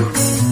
嗯。